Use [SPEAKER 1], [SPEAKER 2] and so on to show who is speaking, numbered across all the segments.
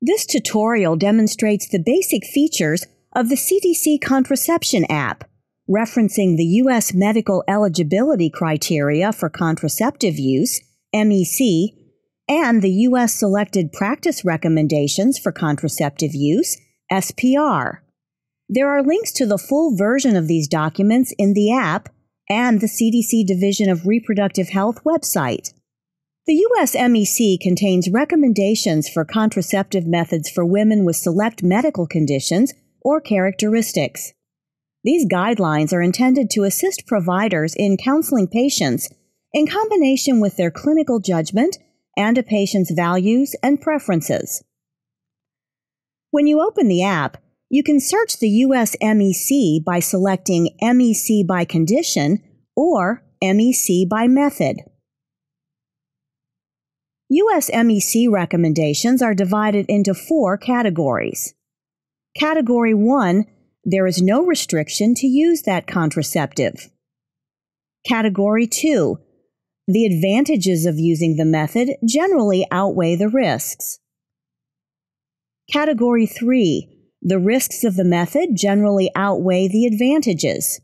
[SPEAKER 1] This tutorial demonstrates the basic features of the CDC contraception app, referencing the U.S. medical eligibility criteria for contraceptive use, MEC, and the U.S. selected practice recommendations for contraceptive use, SPR. There are links to the full version of these documents in the app and the CDC Division of Reproductive Health website. The U.S. MEC contains recommendations for contraceptive methods for women with select medical conditions or characteristics. These guidelines are intended to assist providers in counseling patients in combination with their clinical judgment and a patient's values and preferences. When you open the app, you can search the US MEC by selecting MEC by condition or MEC by method. US MEC recommendations are divided into four categories. Category 1 There is no restriction to use that contraceptive. Category 2 The advantages of using the method generally outweigh the risks. Category 3 the risks of the method generally outweigh the advantages.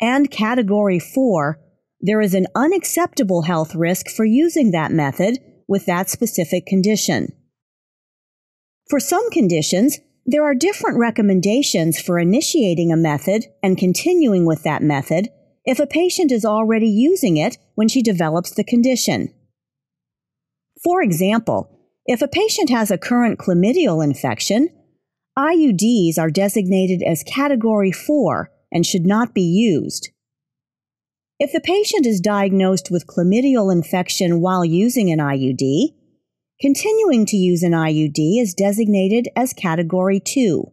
[SPEAKER 1] And category four, there is an unacceptable health risk for using that method with that specific condition. For some conditions, there are different recommendations for initiating a method and continuing with that method if a patient is already using it when she develops the condition. For example, if a patient has a current chlamydial infection, IUDs are designated as Category 4 and should not be used. If the patient is diagnosed with chlamydial infection while using an IUD, continuing to use an IUD is designated as Category 2.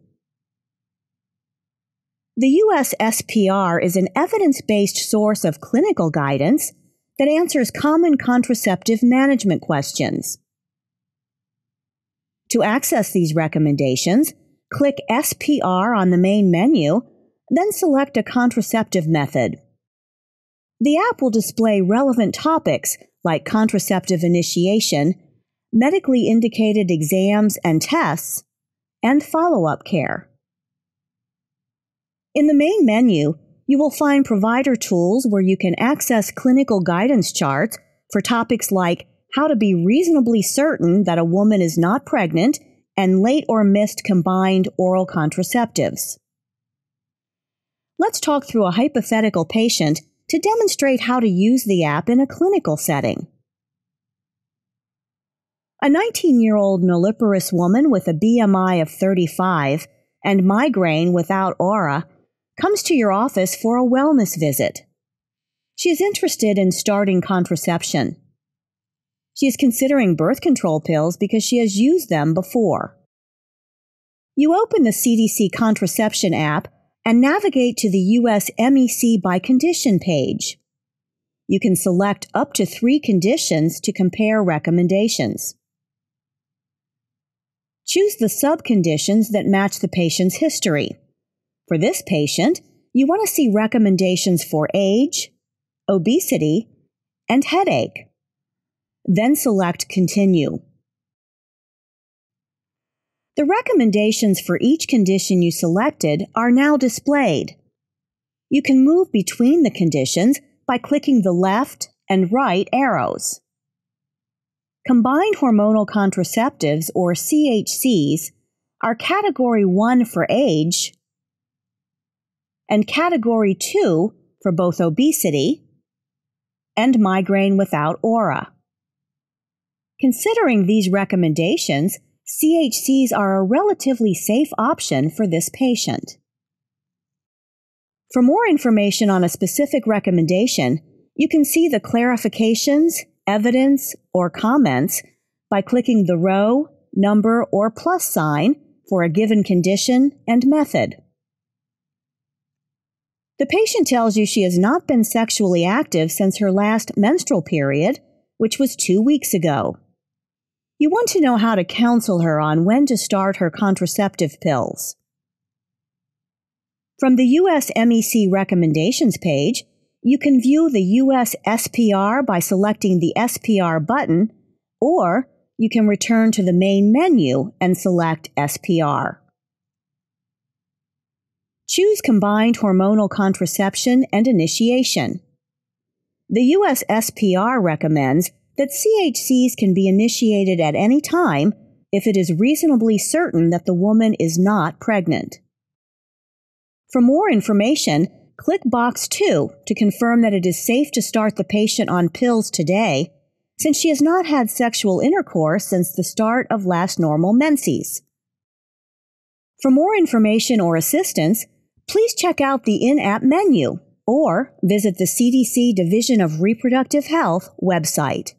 [SPEAKER 1] The US SPR is an evidence based source of clinical guidance that answers common contraceptive management questions. To access these recommendations, Click SPR on the main menu, then select a contraceptive method. The app will display relevant topics like contraceptive initiation, medically indicated exams and tests, and follow up care. In the main menu, you will find provider tools where you can access clinical guidance charts for topics like how to be reasonably certain that a woman is not pregnant and late or missed combined oral contraceptives. Let's talk through a hypothetical patient to demonstrate how to use the app in a clinical setting. A 19 year old nulliparous woman with a BMI of 35 and migraine without aura comes to your office for a wellness visit. She is interested in starting contraception. She is considering birth control pills because she has used them before. You open the CDC contraception app and navigate to the US MEC by condition page. You can select up to three conditions to compare recommendations. Choose the subconditions that match the patient's history. For this patient, you want to see recommendations for age, obesity, and headache. Then select Continue. The recommendations for each condition you selected are now displayed. You can move between the conditions by clicking the left and right arrows. Combined hormonal contraceptives, or CHCs, are Category 1 for age and Category 2 for both obesity and migraine without aura. Considering these recommendations, CHCs are a relatively safe option for this patient. For more information on a specific recommendation, you can see the clarifications, evidence, or comments by clicking the row, number, or plus sign for a given condition and method. The patient tells you she has not been sexually active since her last menstrual period, which was two weeks ago. You want to know how to counsel her on when to start her contraceptive pills. From the US MEC recommendations page, you can view the US SPR by selecting the SPR button, or you can return to the main menu and select SPR. Choose combined hormonal contraception and initiation. The USSPR recommends that CHCs can be initiated at any time if it is reasonably certain that the woman is not pregnant. For more information, click box 2 to confirm that it is safe to start the patient on pills today since she has not had sexual intercourse since the start of last normal menses. For more information or assistance, please check out the in-app menu or visit the CDC Division of Reproductive Health website.